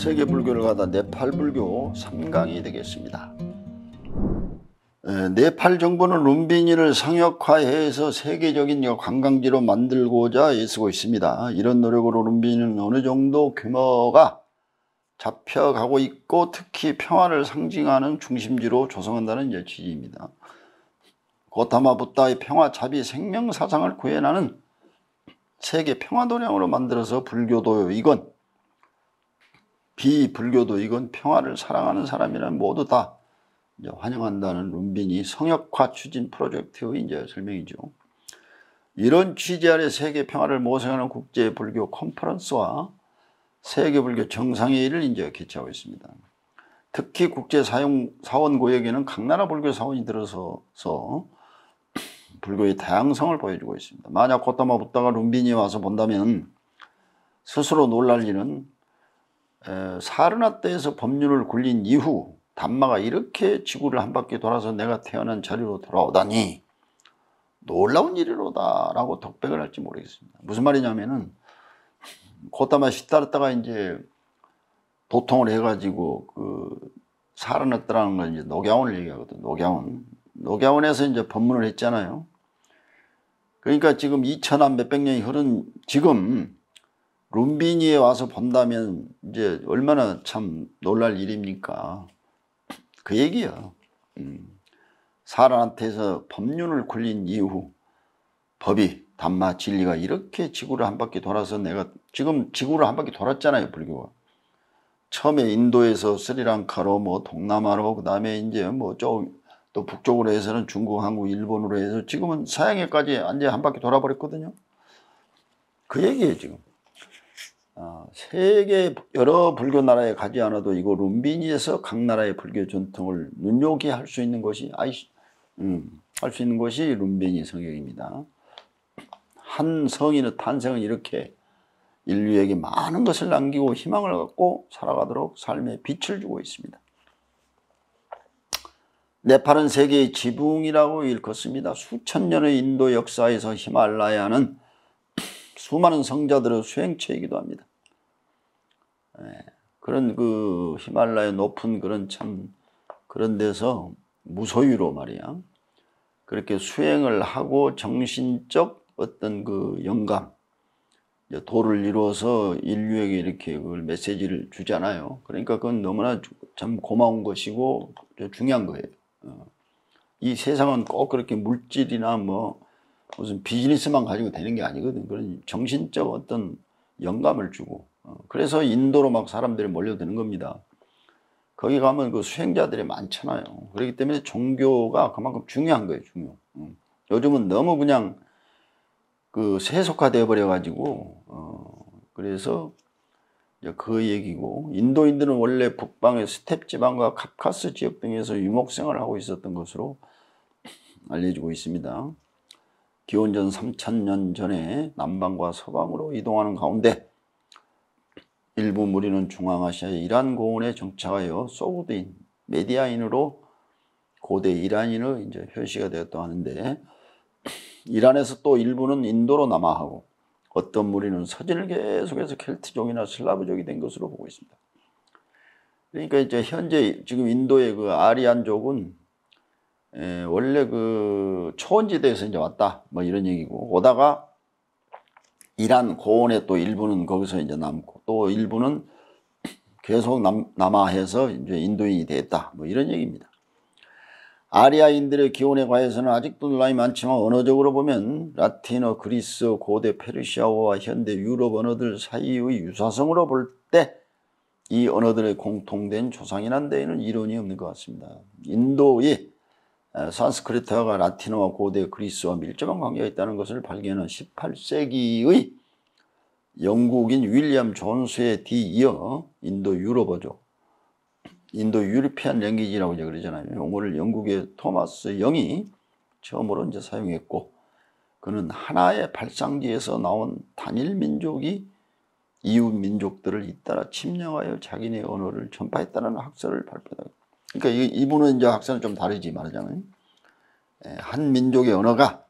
세계 불교를 가다 네팔 불교 3강이 되겠습니다. 네팔 정부는 룸비니를 상역화해서 세계적인 관광지로 만들고자 애쓰고 있습니다. 이런 노력으로 룸비니는 어느 정도 규모가 잡혀가고 있고 특히 평화를 상징하는 중심지로 조성한다는 취지입니다. 고타마 부다의 평화 자비 생명 사상을 구현하는 세계 평화 도량으로 만들어서 불교도 이건 비불교도 이건 평화를 사랑하는 사람이란 모두 다 환영한다는 룸빈이 성역화 추진 프로젝트의 이제 설명이죠. 이런 취지 아래 세계 평화를 모색하는 국제 불교 컨퍼런스와 세계 불교 정상회의를 이제 개최하고 있습니다. 특히 국제 사용 사원구역에는 각 나라 불교 사원이 들어서서 불교의 다양성을 보여주고 있습니다. 만약 고타마 부다가 룸빈이 와서 본다면 스스로 놀랄 일은 사르나 때에서 법률을 굴린 이후 담마가 이렇게 지구를 한 바퀴 돌아서 내가 태어난 자리로 돌아오다니 놀라운 일이로다 라고 덕백을 할지 모르겠습니다. 무슨 말이냐면은 고타마 시타르타가 이제 도통을 해가지고 그 살아났다라는 건 이제 녹야원을 얘기하거든. 녹야원. 녹야원에서 이제 법문을 했잖아요. 그러니까 지금 2천한 몇백 년이 흐른 지금 룸비니에 와서 본다면 이제 얼마나 참 놀랄 일입니까? 그 얘기야. 음. 사람한테서 법륜을 굴린 이후 법이 담마 진리가 이렇게 지구를 한 바퀴 돌아서 내가 지금 지구를 한 바퀴 돌았잖아요 불교가 처음에 인도에서 스리랑카로 뭐 동남아로 그 다음에 이제 뭐 좀 또 북쪽으로 해서는 중국, 한국, 일본으로 해서 지금은 서양에까지 완전히 한 바퀴 돌아버렸거든요. 그 얘기예요, 지금. 아, 세계 여러 불교 나라에 가지 않아도 이거 룸비니에서 각 나라의 불교 전통을 눈요기 할 수 있는 것이 아이 음, 할 수 있는 것이 룸비니 성경입니다. 한 성인의 탄생은 이렇게 인류에게 많은 것을 남기고 희망을 갖고 살아가도록 삶의 빛을 주고 있습니다. 네팔은 세계의 지붕이라고 일컫습니다. 수천 년의 인도 역사에서 히말라야는 수많은 성자들의 수행처이기도 합니다. 네, 그런 그 히말라야 높은 그런 참 그런 데서 무소유로 말이야. 그렇게 수행을 하고 정신적 어떤 그 영감, 도를 이루어서 인류에게 이렇게 그걸 메시지를 주잖아요. 그러니까 그건 너무나 참 고마운 것이고 중요한 거예요. 어. 이 세상은 꼭 그렇게 물질이나 뭐 무슨 비즈니스만 가지고 되는 게 아니거든. 그런 정신적 어떤 영감을 주고. 어. 그래서 인도로 막 사람들이 몰려드는 겁니다. 거기 가면 그 수행자들이 많잖아요. 그렇기 때문에 종교가 그만큼 중요한 거예요, 중요. 어. 요즘은 너무 그냥 그 세속화되어 버려가지고, 어, 그래서 그 얘기고 인도인들은 원래 북방의 스텝 지방과 카프카스 지역 등에서 유목생활을 하고 있었던 것으로 알려지고 있습니다. 기원전 3천년 전에 남방과 서방으로 이동하는 가운데 일부 무리는 중앙아시아의 이란 고원에 정착하여 소그드인, 메디아인으로 고대 이란인의 이제 효시가 되었다고 하는데 이란에서 또 일부는 인도로 남하하고 어떤 무리는 서진을 계속해서 켈트족이나 슬라브족이 된 것으로 보고 있습니다. 그러니까 이제 현재 지금 인도의 그 아리안족은 에, 원래 그 초원지대에서 이제 왔다 뭐 이런 얘기고 오다가 이란 고원에 또 일부는 거기서 이제 남고 또 일부는 계속 남, 남아해서 이제 인도인이 됐다 뭐 이런 얘기입니다. 아리아인들의 기원에 관해서는 아직도 논란이 많지만 언어적으로 보면 라틴어, 그리스, 고대 페르시아어와 현대 유럽 언어들 사이의 유사성으로 볼 때 이 언어들의 공통된 조상이란 데에는 이론이 없는 것 같습니다. 인도의 산스크리트어가 라틴어와 고대 그리스와 밀접한 관계가 있다는 것을 발견한 18세기의 영국인 윌리엄 존스에 뒤이어 인도 유럽어죠. 인도 유리피안 랭귀지라고 이제 그러잖아요. 용어를 영국의 토마스 영이 처음으로 이제 사용했고 그는 하나의 발상지에서 나온 단일 민족이 이웃 민족들을 잇따라 침략하여 자기네 언어를 전파했다는 학설을 발표다. 그러니까 이 분은 이제 학설은 좀 다르지 말하자면 예, 한 민족의 언어가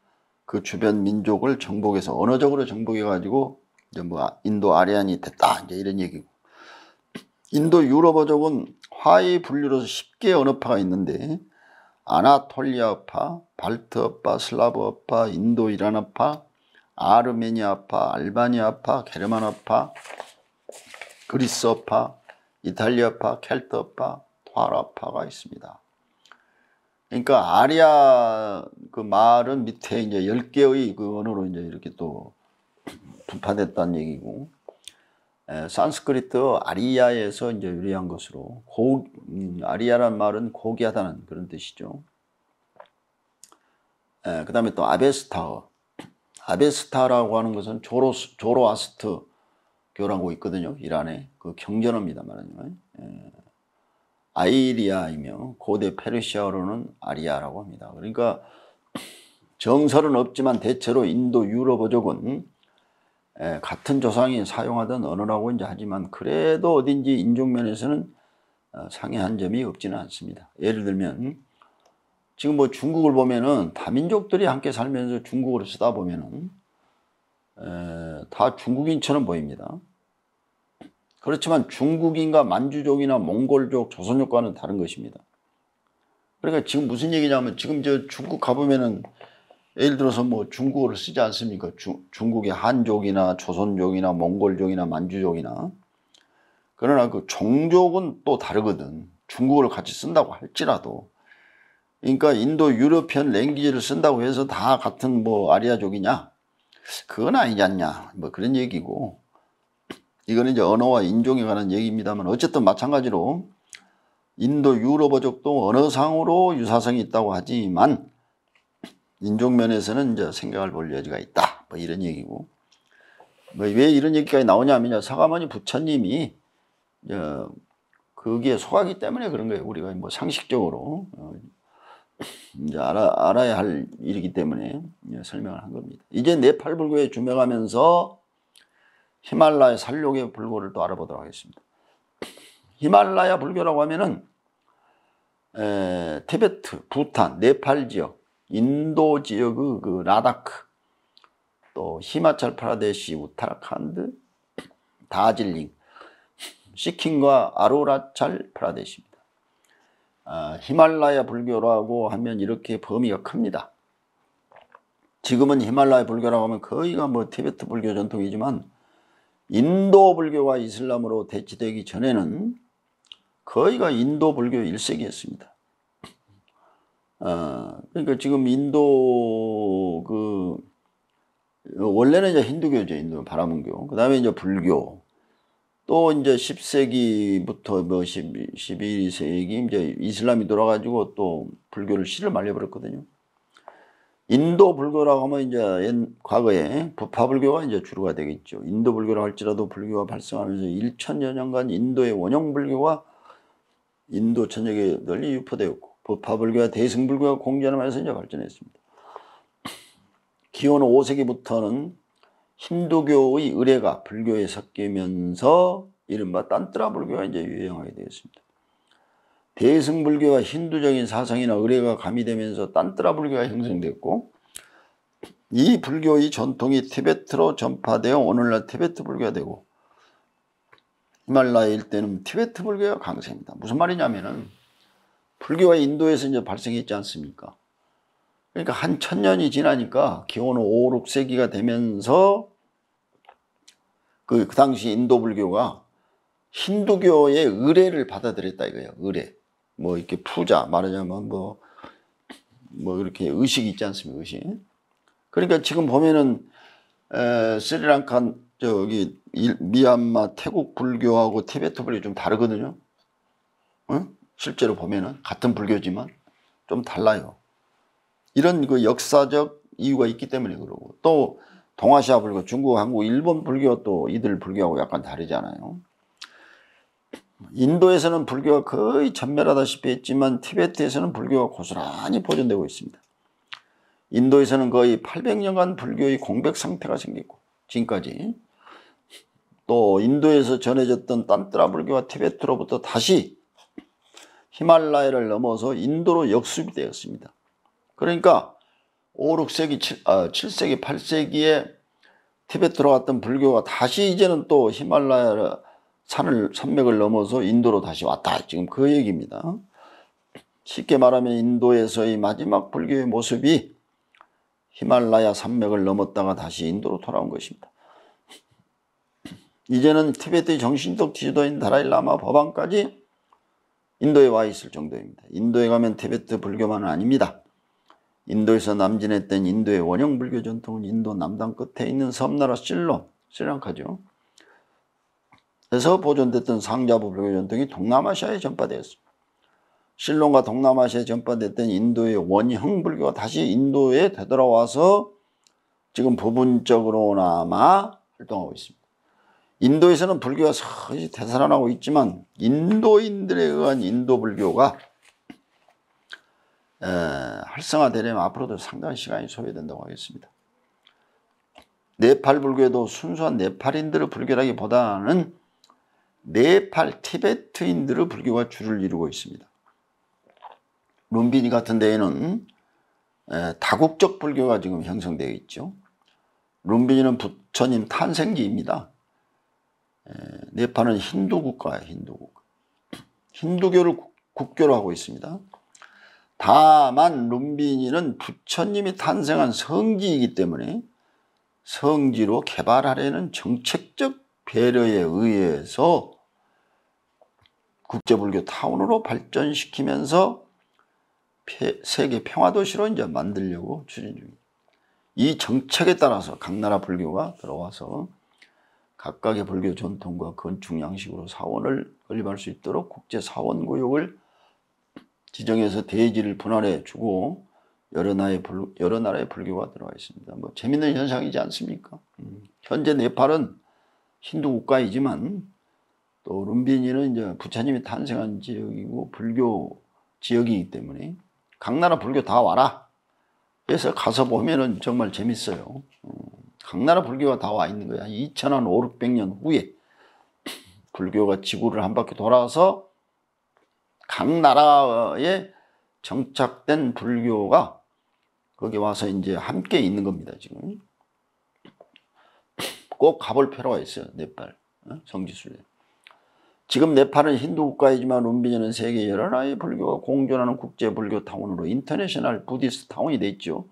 그 주변 민족을 정복해서 언어적으로 정복해 가지고 이제 뭐 인도 아리안이 됐다 이제 이런 얘기고. 인도 유럽어족은 화의 분류로서 10개의 언어파가 있는데 아나톨리아파, 발트어파, 슬라브어파, 인도 이란어파, 아르메니아파, 알바니아파, 게르만어파, 그리스어파, 이탈리아파, 켈트어파, 화라파가 있습니다. 그러니까 아리아 그 말은 밑에 이제 10개의 그 언어로 이제 이렇게 또 분파됐다는 얘기고 에, 산스크리트 아리아에서 이제 유래한 것으로 고, 음, 아리아란 말은 고귀하다는 그런 뜻이죠. 그 다음에 또 아베스타어. 아베스타라고 하는 것은 조로, 조로아스트 교라고 있거든요. 이란에. 그 경전어입니다. 말하자면. 아이리아이며 고대 페르시아어로는 아리아라고 합니다. 그러니까 정설은 없지만 대체로 인도 유럽어족은 같은 조상이 사용하던 언어라고 이제 하지만 그래도 어딘지 인종면에서는 어, 상이한 점이 없지는 않습니다. 예를 들면 지금 뭐 중국을 보면은 다민족들이 함께 살면서 중국어를 쓰다 보면은 다 중국인처럼 보입니다. 그렇지만 중국인과 만주족이나 몽골족, 조선족과는 다른 것입니다. 그러니까 지금 무슨 얘기냐면 지금 저 중국 가보면은 예를 들어서 뭐 중국어를 쓰지 않습니까? 주, 중국의 한족이나 조선족이나 몽골족이나 만주족이나 그러나 그 종족은 또 다르거든. 중국어를 같이 쓴다고 할지라도 그러니까 인도 유러피언 랭귀지를 쓴다고 해서 다 같은 뭐 아리아족이냐? 그건 아니지 않냐? 뭐 그런 얘기고 이거는 이제 언어와 인종에 관한 얘기입니다만 어쨌든 마찬가지로 인도 유럽어족도 언어상으로 유사성이 있다고 하지만 인종 면에서는 이제 생각을 볼 여지가 있다. 뭐 이런 얘기고. 뭐 왜 이런 얘기까지 나오냐면요. 사가모니 부처님이 거기에 속하기 때문에 그런 거예요. 우리가 뭐 상식적으로 어, 이제 알아, 알아야 할 일이기 때문에 설명을 한 겁니다. 이제 네팔 불교에 주명하면서 히말라야 살욕의 불교를 또 알아보도록 하겠습니다. 히말라야 불교라고 하면은 에, 티베트, 부탄, 네팔 지역, 인도 지역의 그 라다크, 또 히마찰 프라데시, 우타라칸드, 다질링, 시킴과 아루나찰 프라데시입니다. 아, 히말라야 불교라고 하면 이렇게 범위가 큽니다. 지금은 히말라야 불교라고 하면 거의가 뭐 티베트 불교 전통이지만 인도 불교가 이슬람으로 대치되기 전에는 거의가 인도 불교 1세기였습니다. 어, 그러니까 지금 인도 그 원래는 이제 힌두교죠, 인도 바라문교. 그 다음에 이제 불교. 또 이제 10세기부터 뭐 10, 11세기 이제 이슬람이 돌아가지고 또 불교를 씨를 말려버렸거든요. 인도 불교라고 하면 이제 과거에 부파 불교가 이제 주류가 되겠죠. 인도 불교라 할지라도 불교가 발생하면서 1천여 년간 인도의 원형 불교가 인도 전역에 널리 유포되었고 부파 불교와 대승 불교가 공존하면서 이제 발전했습니다. 기원 5세기부터는 힌두교의 의례가 불교에 섞이면서 이른바 딴뜨라 불교가 이제 유행하게 되었습니다. 대승불교와 힌두적인 사상이나 의례가 가미되면서 딴뜨라 불교가 형성됐고 이 불교의 전통이 티베트로 전파되어 오늘날 티베트 불교가 되고 히말라야 일대는 티베트 불교가 강세입니다. 무슨 말이냐면은 불교가 인도에서 이제 발생했지 않습니까? 그러니까 한 천년이 지나니까 기원 5, 6세기가 되면서 그, 그 당시 인도 불교가 힌두교의 의례를 받아들였다 이거예요. 의례. 뭐 이렇게 푸자 말하자면 뭐, 뭐 이렇게 의식이 있지 않습니까? 의식. 그러니까 지금 보면은, 에, 스리랑카, 저기, 미얀마, 태국 불교하고 티베트 불교 좀 다르거든요. 응? 실제로 보면은 같은 불교지만 좀 달라요. 이런 그 역사적 이유가 있기 때문에 그러고 또 동아시아 불교, 중국, 한국, 일본 불교 또 이들 불교하고 약간 다르잖아요. 인도에서는 불교가 거의 전멸하다시피 했지만 티베트에서는 불교가 고스란히 보존되고 있습니다. 인도에서는 거의 800년간 불교의 공백 상태가 생겼고 지금까지 또 인도에서 전해졌던 딴뜨라 불교와 티베트로부터 다시 히말라야를 넘어서 인도로 역습이 되었습니다. 그러니까 5, 6세기, 7, 아, 7세기, 8세기에 티베트로 갔던 불교가 다시 이제는 또 히말라야를 산을 산맥을 넘어서 인도로 다시 왔다. 지금 그 얘기입니다. 쉽게 말하면 인도에서의 마지막 불교의 모습이 히말라야 산맥을 넘었다가 다시 인도로 돌아온 것입니다. 이제는 티베트의 정신적 지도인 다라일라마 법안까지 인도에 와 있을 정도입니다. 인도에 가면 티베트 불교만은 아닙니다. 인도에서 남진했던 인도의 원형 불교 전통은 인도 남단 끝에 있는 섬나라 실론, 스리랑카죠. 에서 보존됐던 상자부 불교 전통이 동남아시아에 전파되었습니다. 실론과 동남아시아에 전파됐던 인도의 원형 불교가 다시 인도에 되돌아와서 지금 부분적으로나마 활동하고 있습니다. 인도에서는 불교가 서서히 되살아나고 있지만 인도인들에 의한 인도 불교가 에, 활성화되려면 앞으로도 상당한 시간이 소요된다고 하겠습니다. 네팔 불교도 순수한 네팔인들의 불교라기보다는 네팔 티베트인들의 불교가 주를 이루고 있습니다. 룸비니 같은 데에는 다국적 불교가 지금 형성되어 있죠. 룸비니는 부처님 탄생지입니다. 네팔은 힌두 국가예요. 힌두 국가. 힌두교를 국교로 하고 있습니다. 다만 룸비니는 부처님이 탄생한 성지이기 때문에 성지로 개발하려는 정책적 배려에 의해서 국제불교 타운으로 발전시키면서 세계 평화도시로 이제 만들려고 추진 중입니다. 이 정책에 따라서 각 나라 불교가 들어와서 각각의 불교 전통과 건축 양식으로 사원을 건립할 수 있도록 국제 사원 구역을 지정해서 대지를 분할해 주고 여러 나라의, 불, 여러 나라의 불교가 들어와 있습니다. 뭐 재밌는 현상이지 않습니까? 음. 현재 네팔은 힌두 국가이지만 또 룸비니는 이제 부처님이 탄생한 지역이고 불교 지역이기 때문에 각 나라 불교 다 와라. 그래서 가서 보면은 정말 재밌어요. 음. 각 나라 불교가 다 와 있는 거야. 2천한 5, 600년 후에 불교가 지구를 한 바퀴 돌아서 각 나라에 정착된 불교가 거기 와서 이제 함께 있는 겁니다, 지금. 꼭 가볼 필요가 있어요, 네팔. 어? 성지순례. 지금 네팔은 힌두 국가이지만 룸비니는 세계 여러 나라의 불교가 공존하는 국제 불교 타운으로 International Buddhist Town이 됐죠.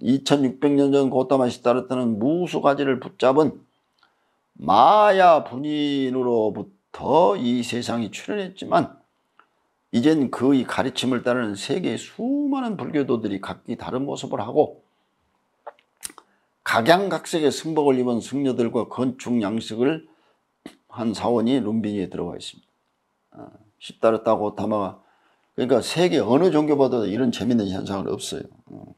2600년 전 고타마 싯다르타는 무우수 가지를 붙잡은 마야 분인으로부터 이 세상이 출현했지만 이젠 그의 가르침을 따르는 세계의 수많은 불교도들이 각기 다른 모습을 하고 각양각색의 승복을 입은 승려들과 건축 양식을 한 사원이 룸비니에 들어가 있습니다. 아, 시다르타 고타마가 그러니까 세계 어느 종교보다도 이런 재밌는 현상은 없어요. 어.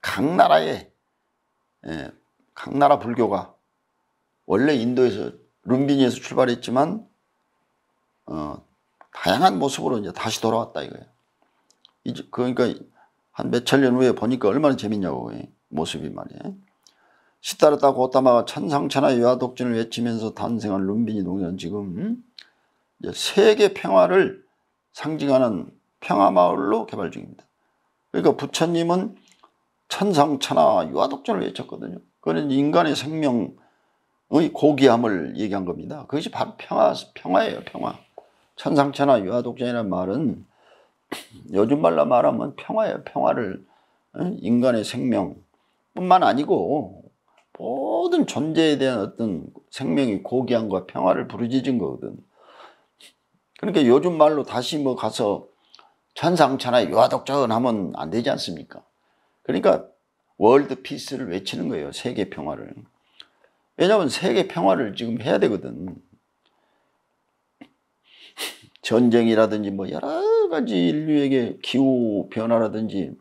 각 나라의 예, 각 나라 불교가 원래 인도에서 룸비니에서 출발했지만 어, 다양한 모습으로 이제 다시 돌아왔다 이거예요. 이제 그러니까 한 몇 천 년 후에 보니까 얼마나 재밌냐고 모습이 말이에요. 시타르타 고타마가 천상천하 유아독진을 외치면서 탄생한 룸비니 동산 지금 세계 평화를 상징하는 평화마을로 개발 중입니다. 그러니까 부처님은 천상천하 유아독진을 외쳤거든요. 그는 인간의 생명의 고귀함을 얘기한 겁니다. 그것이 바로 평화, 평화예요, 평화. 천상천하 유아독전이라는 말은 요즘 말로 말하면 평화예요. 평화를 인간의 생명뿐만 아니고 모든 존재에 대한 어떤 생명의 고귀함과 평화를 부르짖은 거거든. 그러니까 요즘 말로 다시 뭐 가서 천상천하 유아독존 하면 안 되지 않습니까? 그러니까 world peace를 외치는 거예요. 세계 평화를. 왜냐하면 세계 평화를 지금 해야 되거든. 전쟁이라든지 뭐 여러 가지 인류에게 기후 변화라든지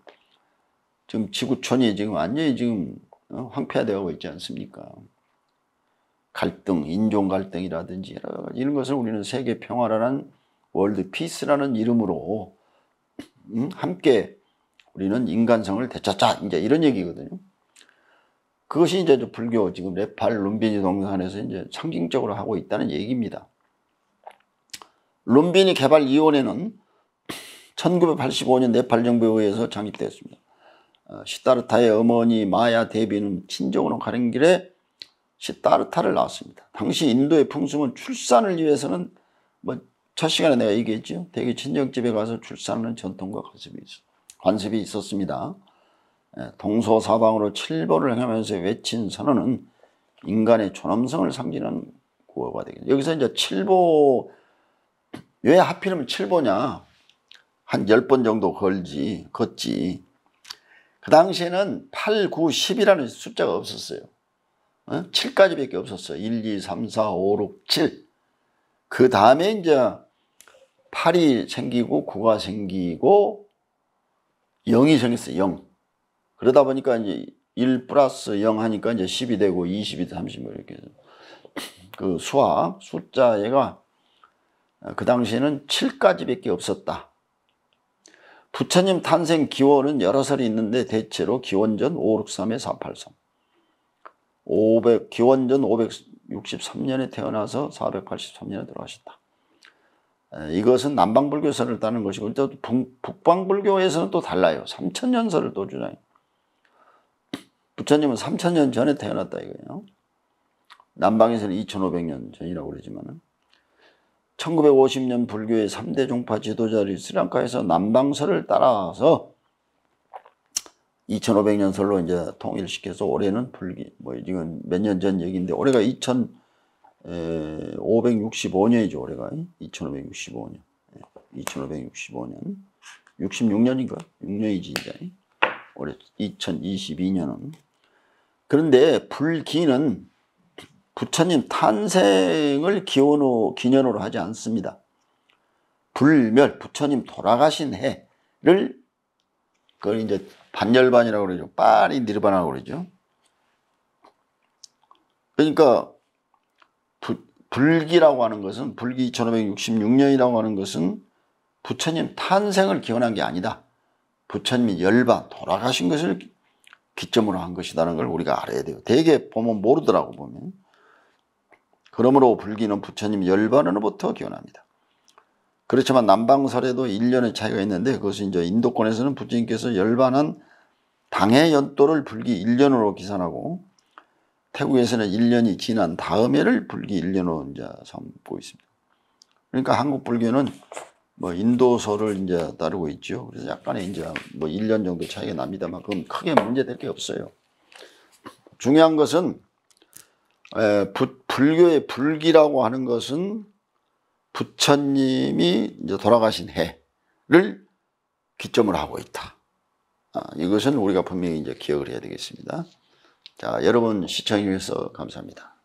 지금 지구촌이 지금 완전히 지금 어, 황폐화되어 있지 않습니까? 갈등, 인종 갈등이라든지 이런 것을 우리는 세계 평화라는 world peace라는 이름으로 음, 함께 우리는 인간성을 되찾자 이제 이런 얘기거든요. 그것이 이제 불교 지금 네팔 룸비니 동산에서 이제 상징적으로 하고 있다는 얘기입니다. 룸비니 개발위원회는 1985년 네팔 정부에 의해서 창립되었습니다. 어, 싯다르타의 어머니 마야 데비는 친정으로 가는 길에 시따르타를 낳았습니다. 당시 인도의 풍습은 출산을 위해서는 뭐 첫 시간에 내가 얘기했죠. 대개 친정집에 가서 출산하는 전통과 관습이, 있, 관습이 있었습니다. 예, 동서사방으로 칠보를 행하면서 외친 선언은 인간의 존엄성을 상징하는 구호가 되겠죠. 여기서 이제 칠보 왜 하필이면 칠보냐? 한열번 정도 걸지, 걷지. 그 당시에는 8, 9, 10이라는 숫자가 없었어요. 어? 7까지 밖에 없었어요. 1, 2, 3, 4, 5, 6, 7. 그 다음에 이제 8이 생기고 9가 생기고 0이 생겼어요. 0. 그러다 보니까 이제 1 플러스 0 하니까 이제 10이 되고 20이 30뭐 이렇게 그 수학 숫자가 그 당시에는 7까지밖에 없었다. 부처님 탄생 기원은 여러 설이 있는데 대체로 기원전 563에 483. 500, 기원전 563년에 태어나서 483년에 들어가셨다. 이것은 남방불교설을 따는 것이고 또 북방불교에서는 또 달라요. 3천년설을 또 주장해요. 부처님은 3천년 전에 태어났다 이거예요. 남방에서는 2500년 전이라고 그러지만은 1950년 불교의 3대 종파 지도자를 스리랑카에서 남방설을 따라서 2500년 설로 이제 통일시켜서 올해는 불기, 뭐 이건 몇년 전 얘기인데 올해가 2565년이죠, 올해가. 2565년. 2565년. 66년인가? 6년이지, 이제. 올해 2022년은. 그런데 불기는 부처님 탄생을 기원으로, 기념으로 하지 않습니다. 불멸, 부처님 돌아가신 해를 그걸 이제 반열반이라고 그러죠. 파리 니르바나라고 그러죠. 그러니까 부, 불기라고 하는 것은 불기 2566년이라고 하는 것은 부처님 탄생을 기원한 게 아니다. 부처님이 열반 돌아가신 것을 기점으로 한 것이라는 걸 우리가 알아야 돼요. 대개 보면 모르더라고 보면. 그러므로 불기는 부처님 열반으로부터 기원합니다. 그렇지만 남방설에도 1년의 차이가 있는데 그것은 이제 인도권에서는 부처님께서 열반한 당의 연도를 불기 1년으로 기산하고 태국에서는 1년이 지난 다음해를 불기 1년으로 이제 삼고 있습니다. 그러니까 한국 불교는 뭐 인도설을 이제 따르고 있죠. 그래서 약간의 이제 뭐 1년 정도 차이가 납니다만 그건 크게 문제될 게 없어요. 중요한 것은 에, 부, 불교의 불기라고 하는 것은 부처님이 이제 돌아가신 해를 기점으로 하고 있다. 아, 이것은 우리가 분명히 이제 기억을 해야 되겠습니다. 자, 여러분 시청해 주셔서 감사합니다.